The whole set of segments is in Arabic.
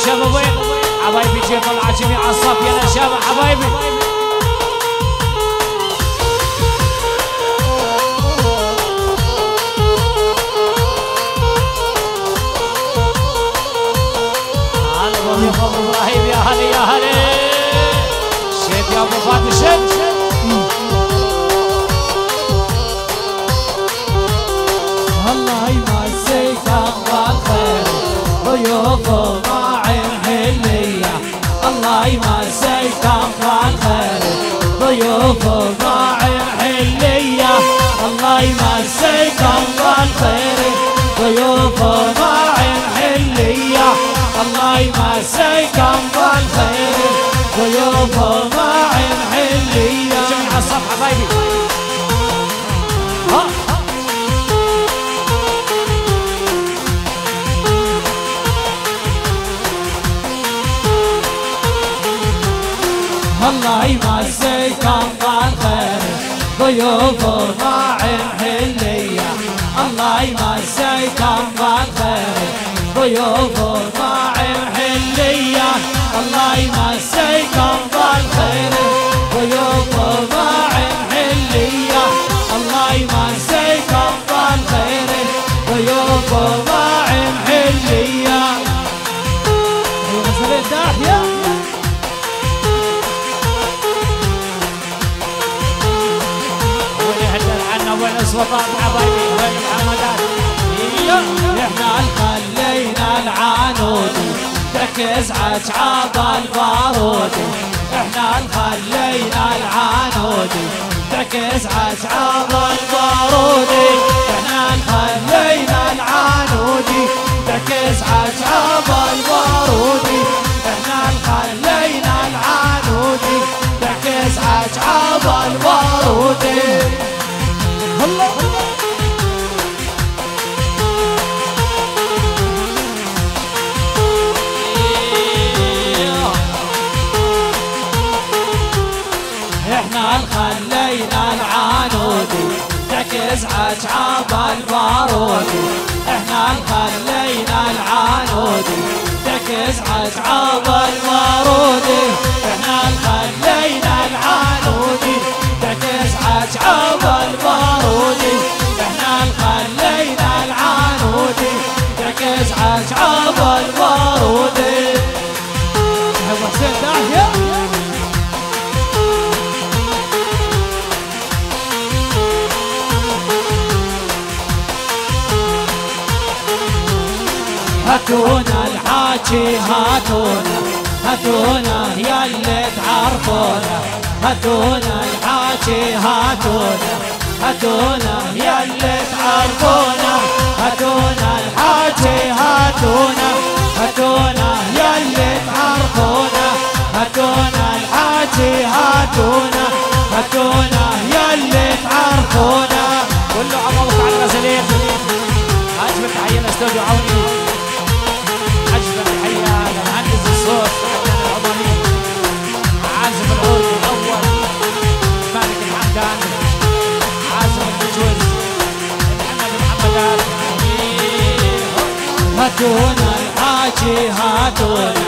الشباب وين؟ حبايبي جيب العجمي عصاف يا نشامة حبايبي. يا هلا يا هلا. شد يا ابو فادي شد ضيوف وماعن حلية الله يمسيك بالخير ضيوف وماعن حلية الله يمسيك بالخير ضيوف وماعن حلية جميع الصف حبايبي ضيوف وماعن حلية الله يمسيكم بالخير ضيوف وماعن حلية الله يمسيكم بالخير وين محمدات إيوه. إحنا خلينا العنودي ركز عجعاب البارودي إحنا خلينا العنودي ركز عجعاب البارودي إحنا خلينا العنودي ركز عجعاب البارودي إحنا البارودي البارودي إحنا خلينا العنودي ركز عجعاب البارودي إحنا هاتونا الحاكي هاتونا. هاتونا يا اللي تعرفونا. هاتونا الحاكي هاتونا. هاتونا يا اللي تعرفونا. هاتونا الحاكي هاتونا. هاتونا يا اللي تعرفونا. هاتونا الحاكي هاتونا. هاتونا يا اللي تعرفونا. كله عمرك على الغزلين عجب التحية لاستوديو عوني. هاتونا الحاجي هاتونا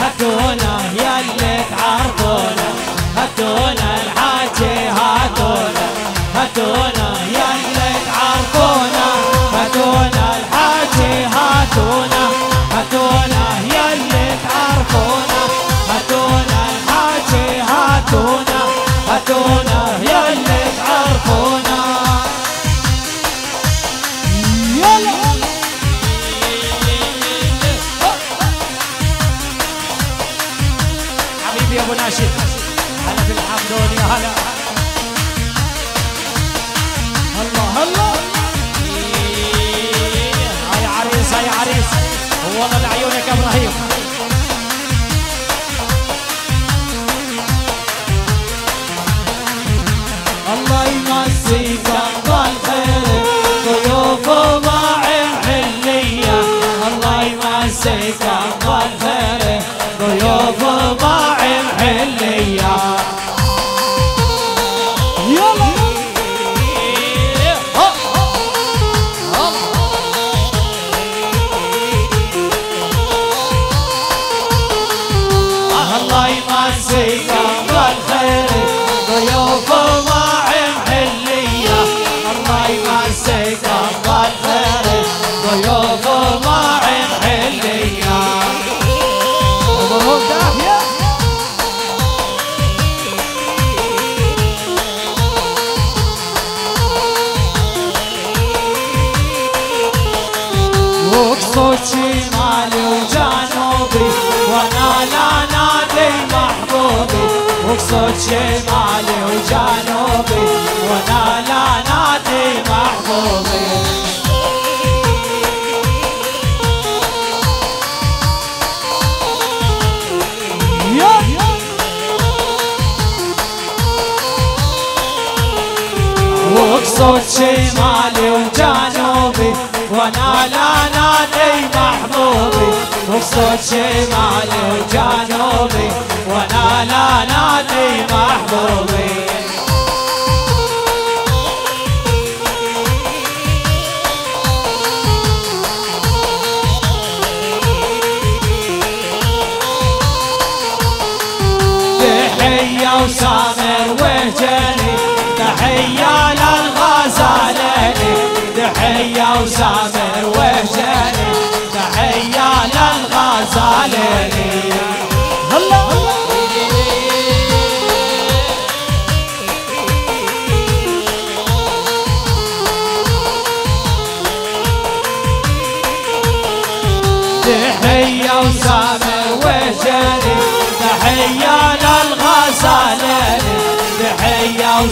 هاتونا يا اللي تعرفونا هاتونا الحاجي هاتونا. صوت شمالي وجنوبي وأنا لا نادي محبوبي.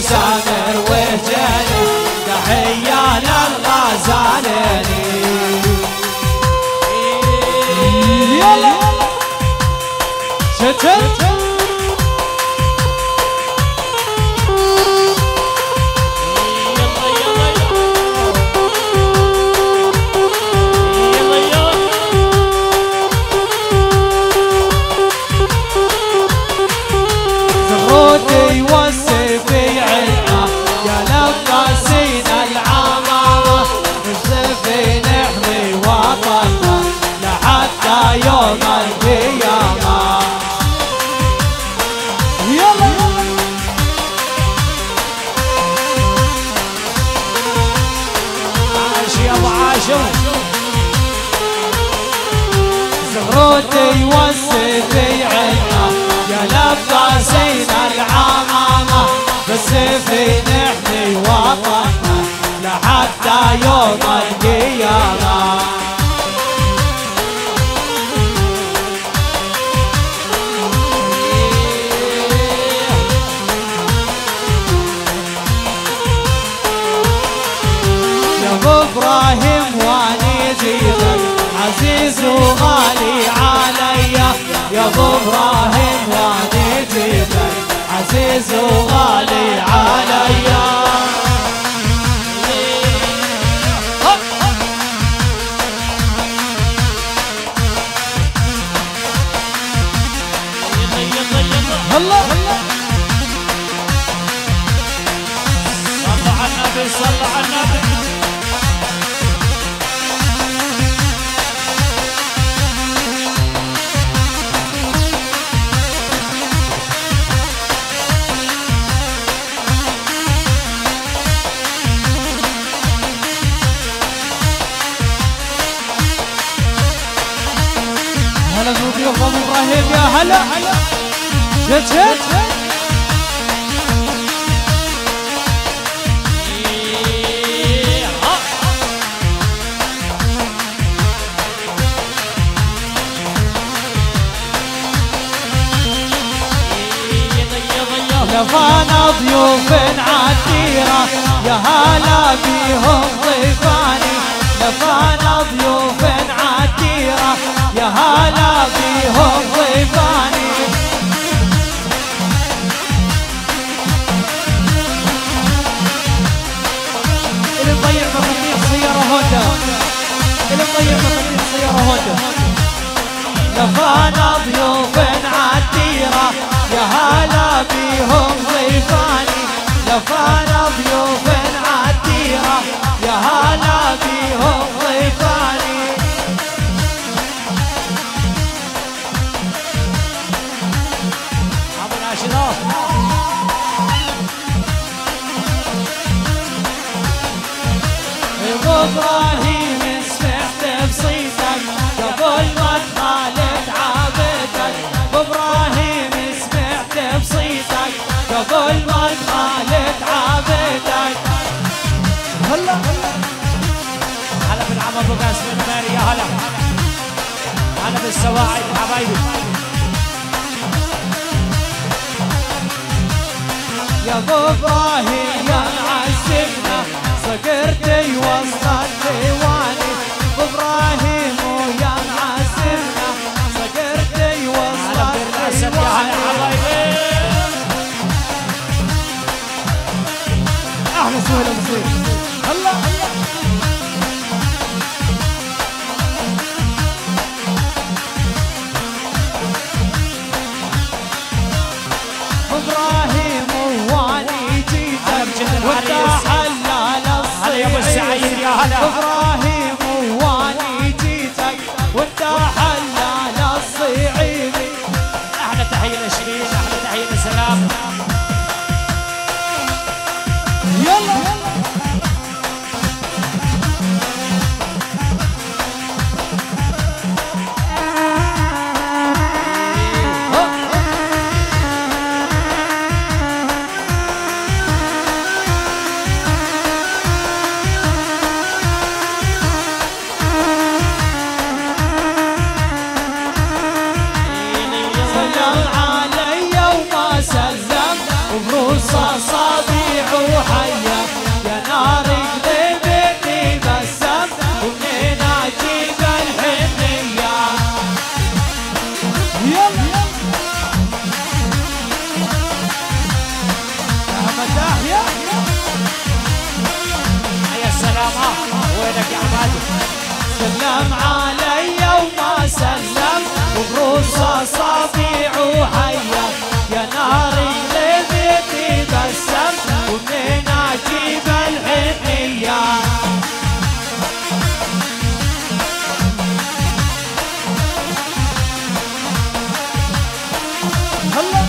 وسامر وجلو تحيا لله إيه. يلا. إبراهيم وادي جبل عزيز وغالي عليا لفانا ضيفانا ضيوف عتيرة يا هلا بيهم ضيفاني لفانا ضيوف عتيرة يا هلا بيهم ضيفاني. هدى. لفانا ضيوف عتيرة يا هلا بيهم ضيفاني. لفانا ضيوف عتيرة يا هلا بيهم ضيفاني. أبو العشرات Bye. سواعد حبايبي. يا بابا هي عزمنا صقرتي وسط الديواني إبراهيم ويا عزمنا صقرتي وسط الديواني أهلا وسهلا بصير هلا إبراهيم واني جيتك وانت وينك يا عبادي. سلم علي وما سلم. وبروس اصابيع وحيا يا نار قلبتي بسم. ومنين أجيب الحنية. هلا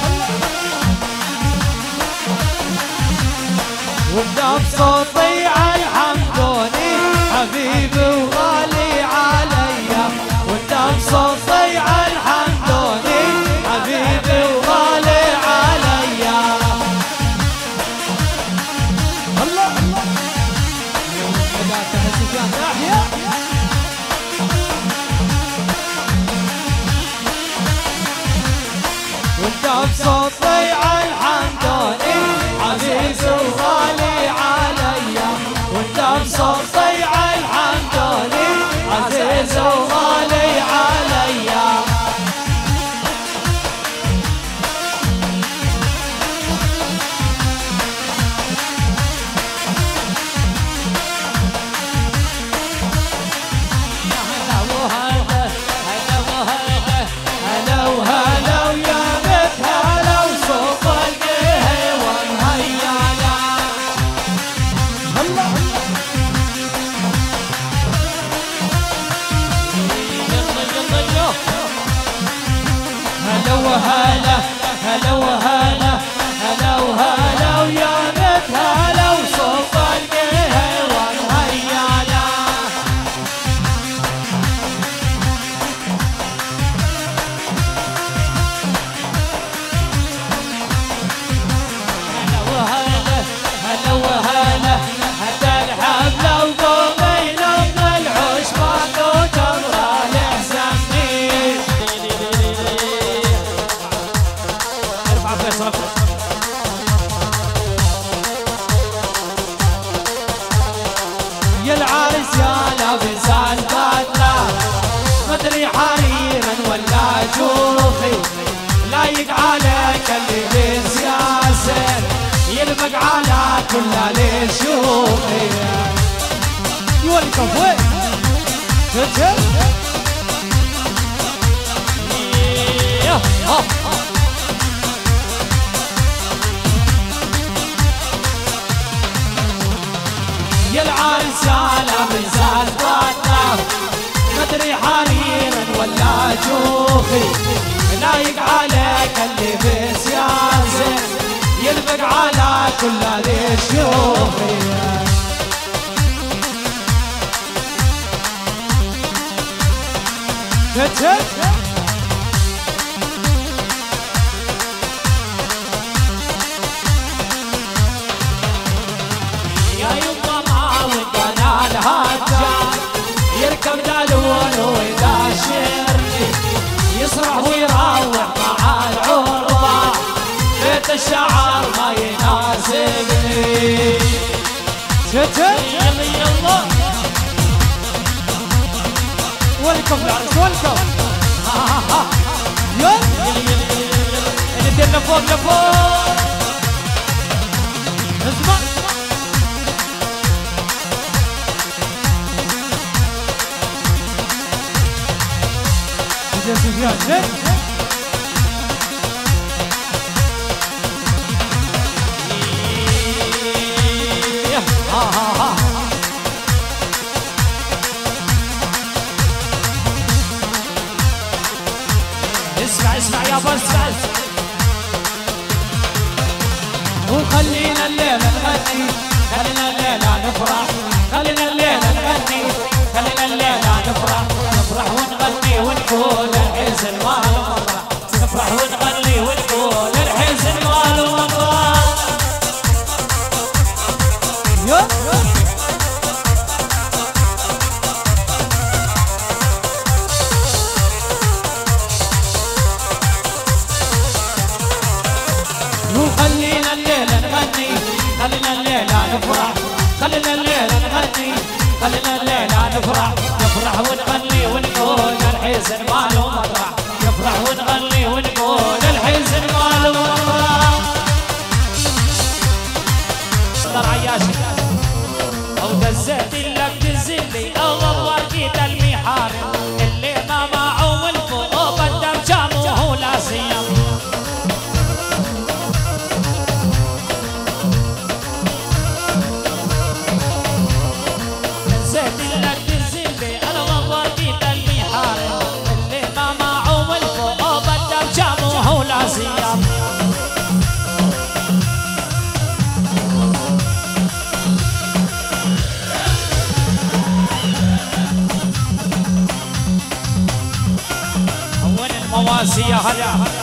وبنفس هلا وهلا هلا وهلا. يا العرس يا لابس البدلة مدري حريرا ولا جوخي. لايق عليك اللي بسياسة يلبق على كل ذي يا يركب دلون ويداشرني يصرخ ويراوح ولكم العرس سفيان زين وخلينا الليلة نغني خلينا الليلة نفرح خلينا الليلة نغني خلينا الليلة نفرح نفرح ونغني ونقول الحزن ما نفرح ونغني خلينا الليلة نغني خلينا الليلة نفرح سياحت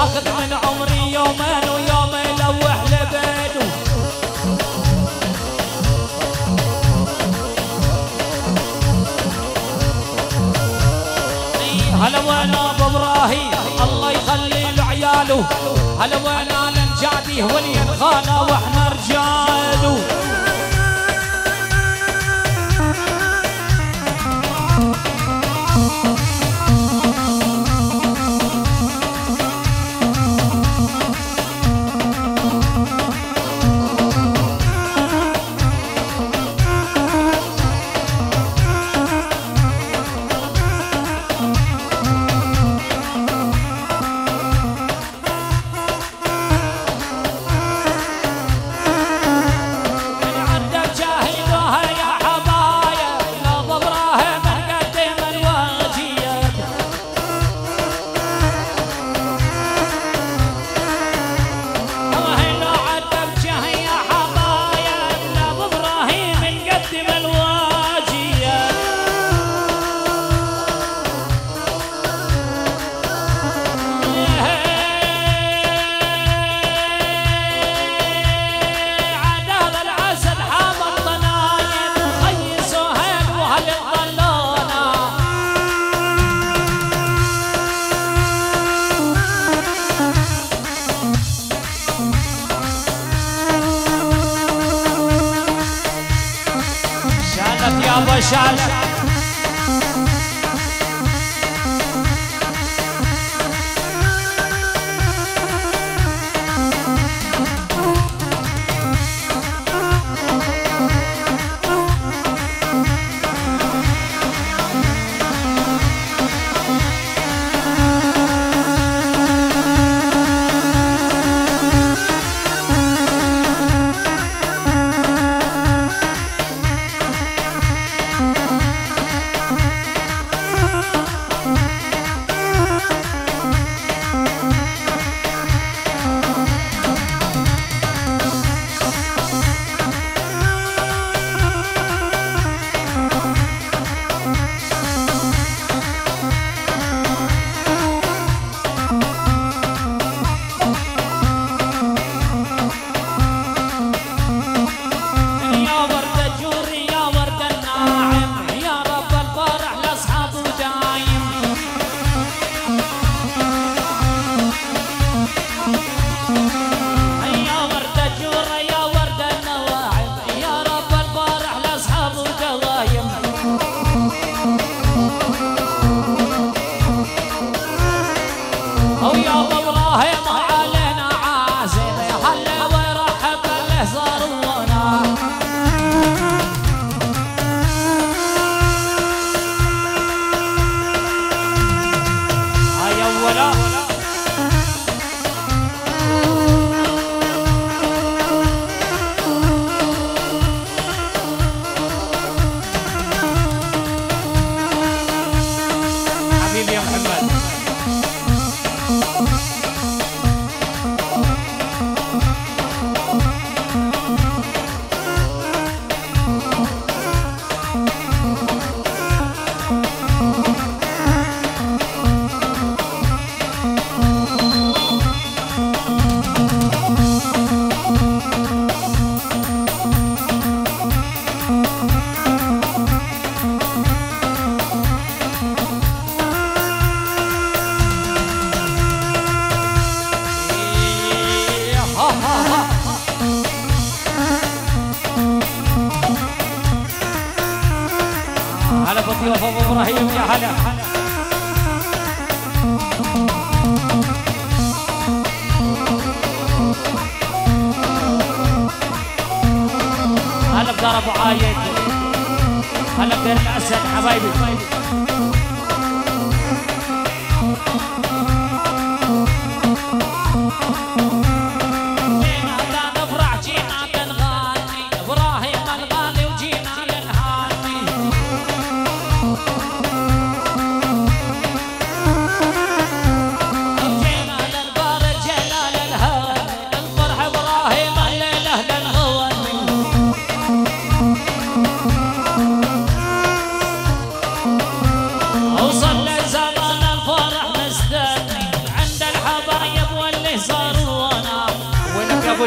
مواسي يا هلا هلا وأنا أبو إبراهيم؟ الله يخلي له عياله. هلا وأنا لنجادي ولي الخانه وإحنا رجاله. ابو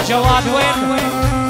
وينك يا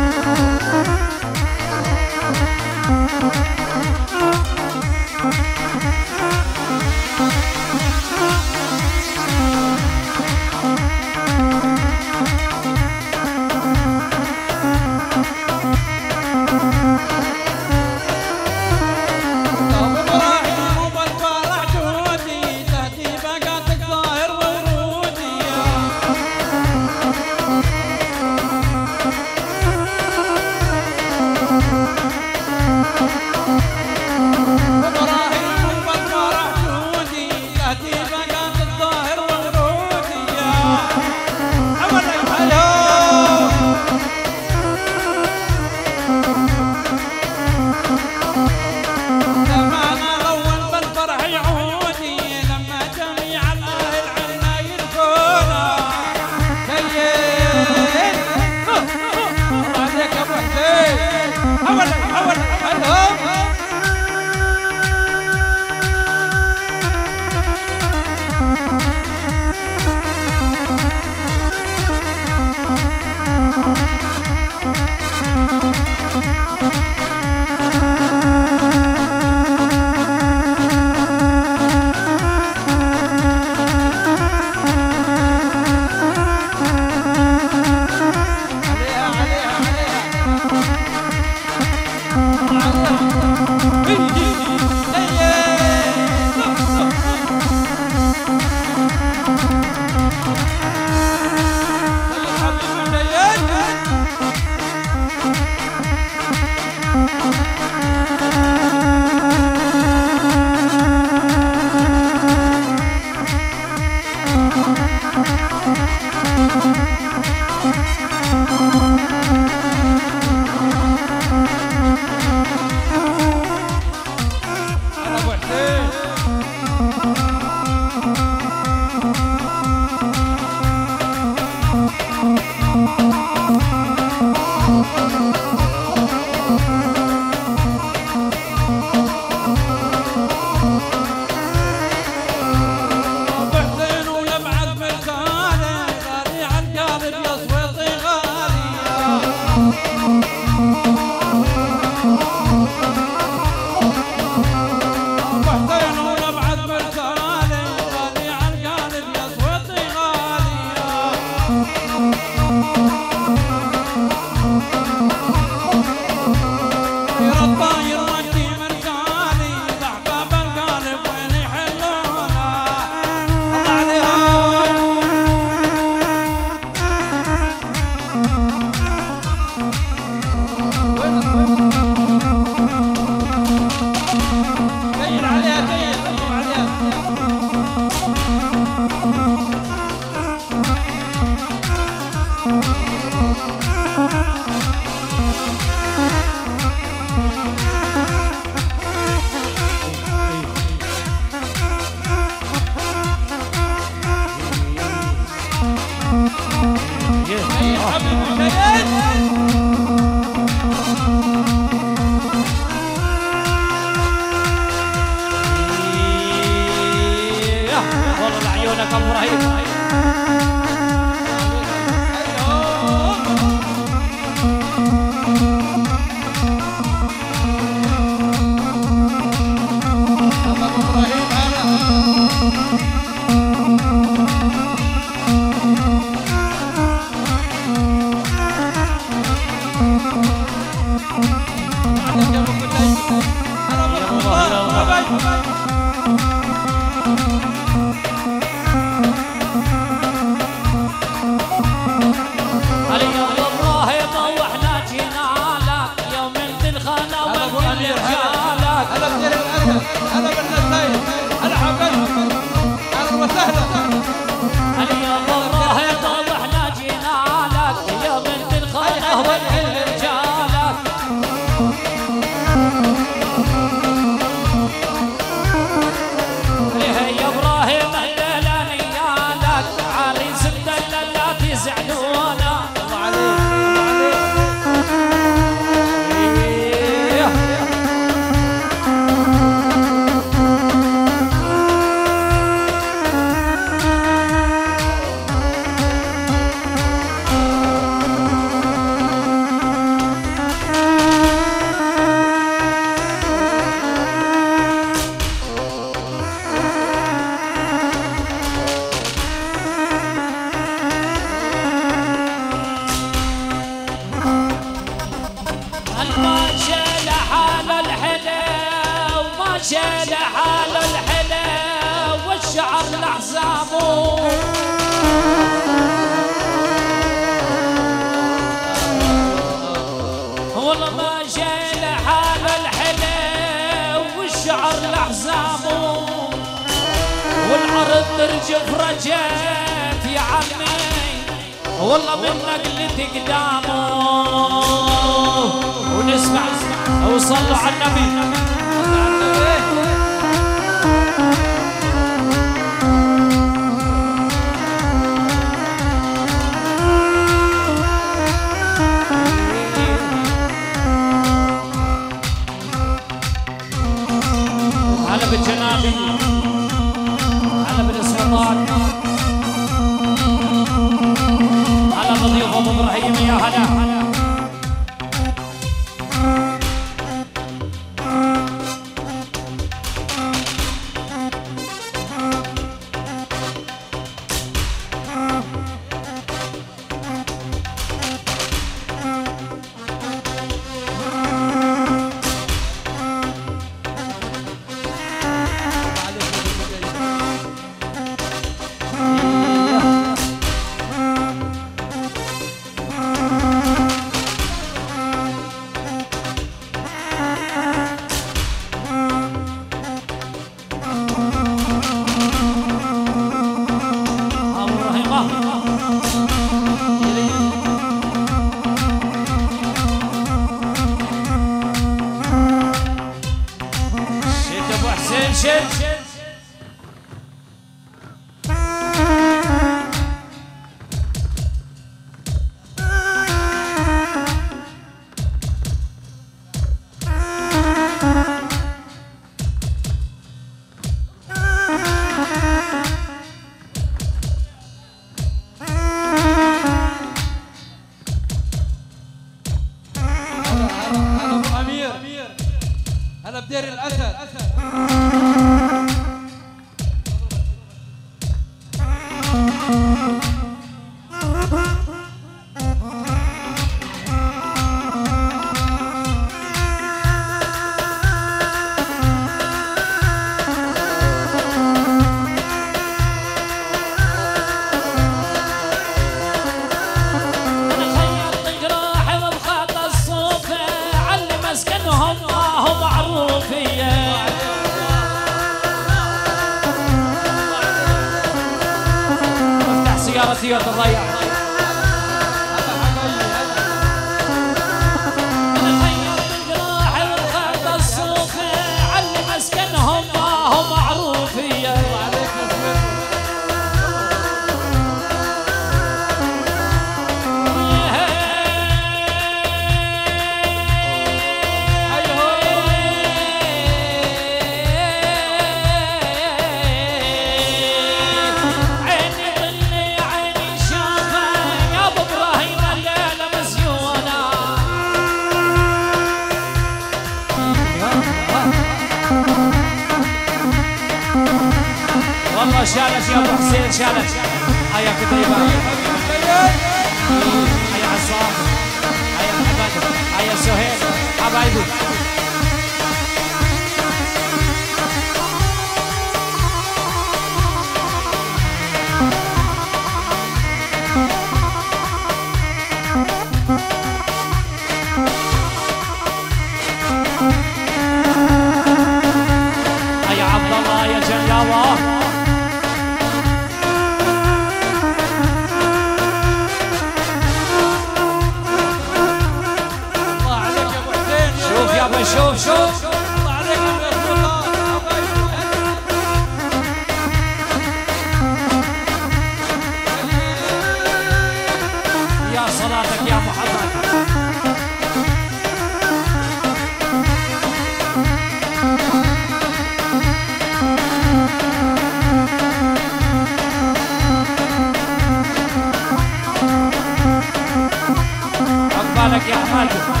gracias,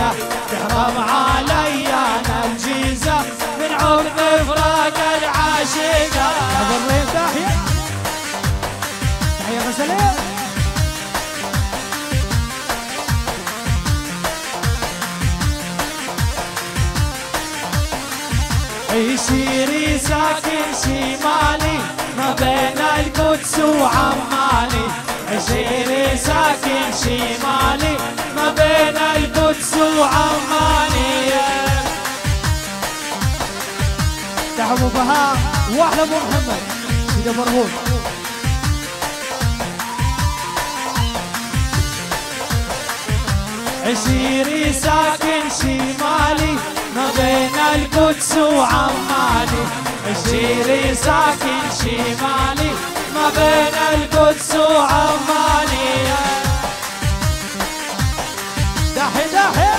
العاشقه تحرم علي أنا الجيزة من عرض فراق العاشقة. ابو الريف تحية. تحية غسلين عشيري ساكن شمالي ما بين القدس وعماني عشيري ساكن شمالي ما بين القدس وعماني تحيه ابو بهاء واحلى ابو محمد. سيدي مرغوب عشيري ساكن شمالي ما بين القدس وعماني. عشيري ساكن شمالي ما بين القدس وعماني دحي دحي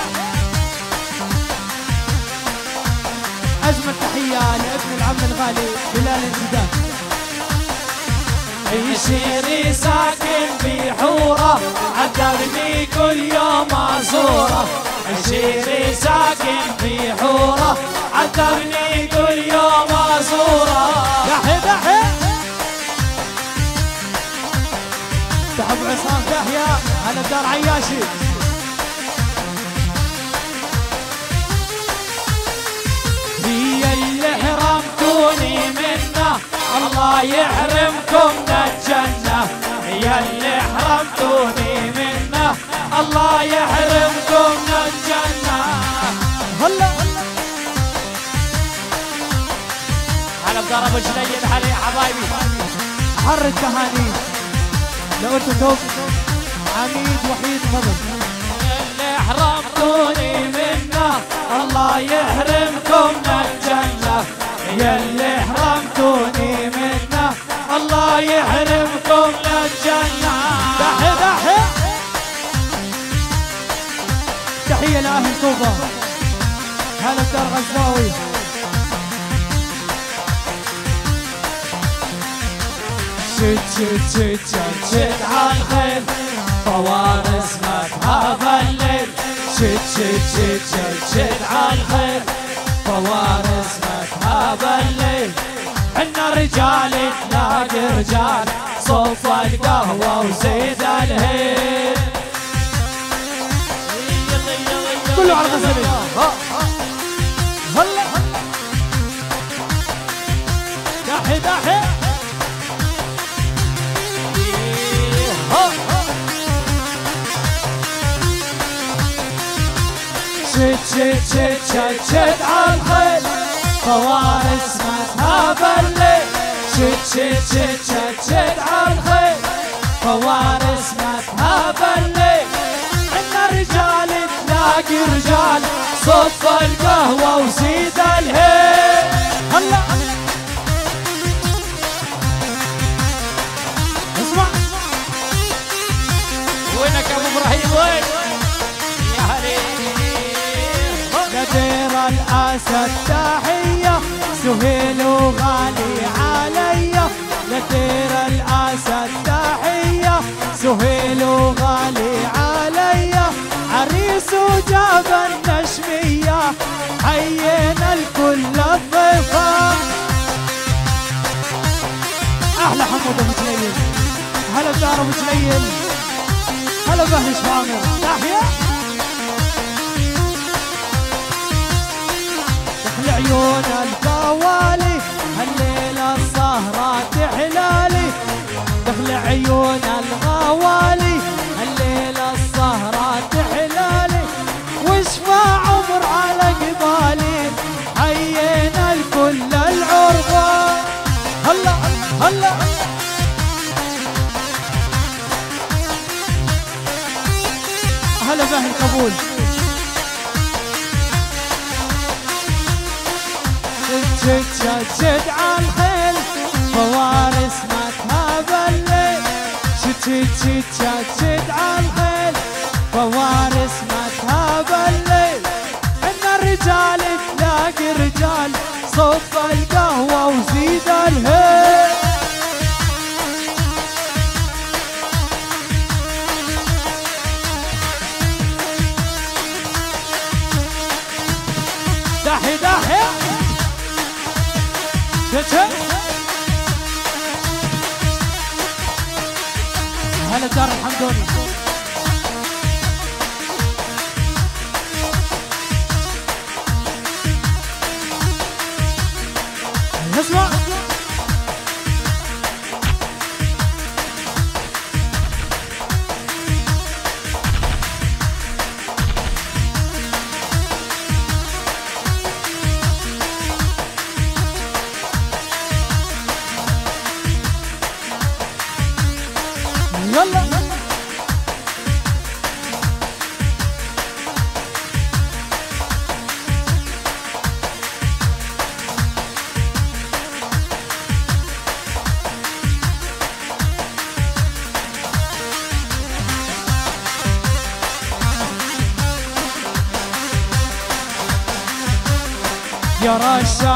أجمل تحية لابن العم الغالي بلال الزيدان عشيري ساكن في حورة عذبني كل يوم أزوره. عشيري ساكن في حورة عذبني كل يوم أزوره. دحي دحي تحب عصام تحية على دار عياشي. حرمتوني منه الله يحرمكم من الجنة. هي اللي حرمتوني منه الله يحرمكم من الجنة. هلا. على بضرب جليد علي حبايبي. حر التهاني لو أنت توب. عميد وحيد فضل. اللي حرمتوني منه الله يحرمكم من اللي حرمتوني منه. الله يحرمكم من الجنة دحي دحي. تحية لأهل طوبة هلا بدار غزاوي. شد شد شد شد شد عالخيل فوارس ما الليل شد شد شد شد شد عالخيل فوارس مذهب الليل عنا رجال تلاقي رجال صف القهوة وزيد الهيل. كله على غزلي هلا. دحي دحي. شد شد شد شد شد عالخيل فوارس مذهب الليل شد شد شد شد شد عالخيل فوارس مذهب الليل عنا رجال تلاقي رجال صف القهوة وزيد الهيل اسمع وينك يا ابو إبراهيم وين؟ يا هلي لدير الاسد تحيه سهيل وغالي عليا لدير الاسد تحيه سهيل وغالي عليا عريس وجاب النشمية. حيينا الكل الضيفة. أحلى حمود أبو تليل هلا بدار أبو تليل هلا باهل شامر تحية. دخل عيون شد عالخيل فوارس ما تهاب الليل شد شد شد بدار الحمدوني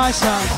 paixão.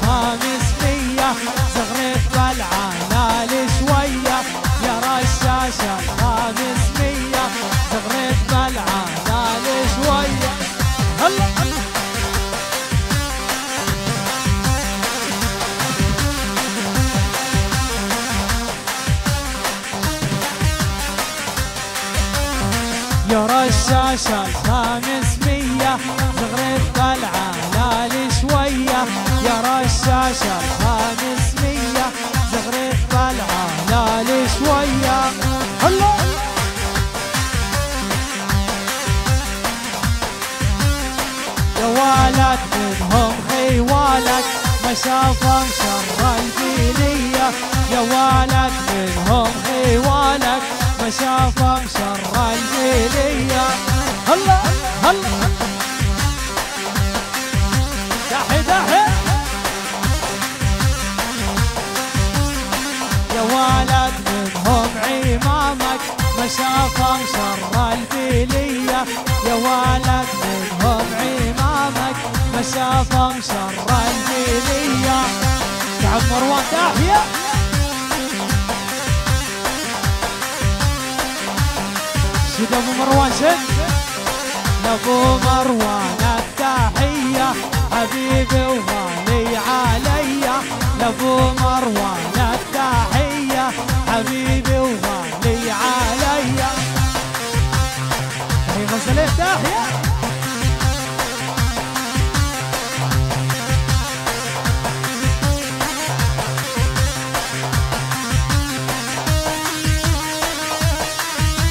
شافهم شر البيلية هلا هلا. دحي دحي. يا ولد منهم عمامك ما شافهم شر البيلية يا ولد منهم عمامك ما شافهم شر البيلية تعب مروان داحية شد ابو مروان شد لابو مروان التحية حبيبي وغالي عليا. لابو مروان التحية حبيبي وغالي عليا. هي غزلين تحية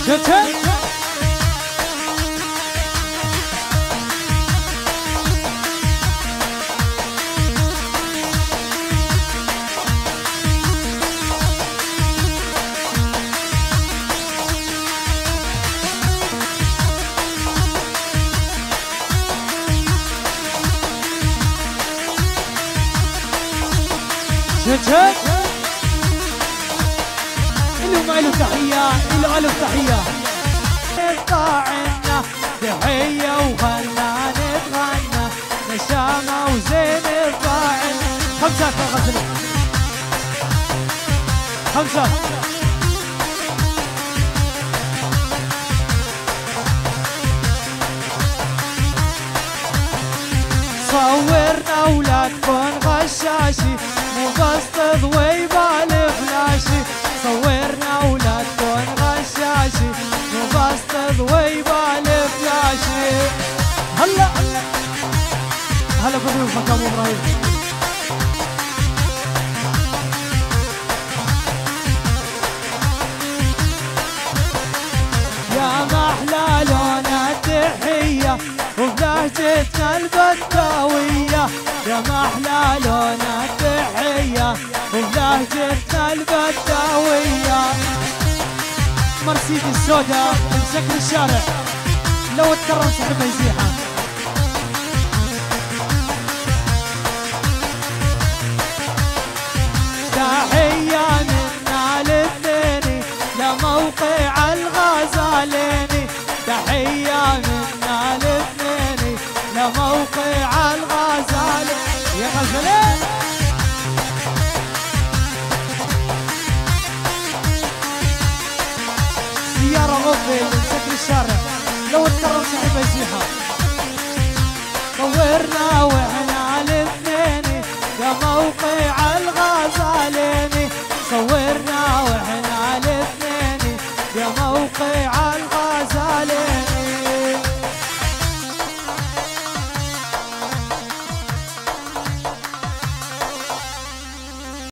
شفت شفت ألف تحية طاعنا تحية وخلنا نتغنى. نشامة وزين الطاعنا خمسة غزل خمسة. صورنا ولا تكون غشاشي. مو بس تضوي بالفلاشي. صورنا ولا بالفلاشي هلا. هلا إبراهيم. يا محلى لون التحية وبلهجتنا البداوية مرسيدس السوداء مسكر الشارع. لو تكرم سحبها يزيحها. تحية منا الاثنين لموقع الغزالين تحية منا الاثنين لموقع الغزالين يا غزالين